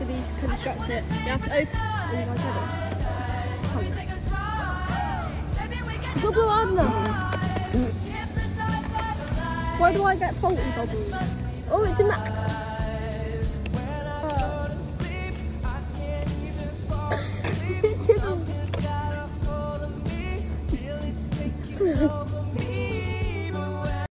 to deconstruct it. You have to open oh, you guys have it. On them. Why do I get faulty bubbles? Oh, it's a max. Oh.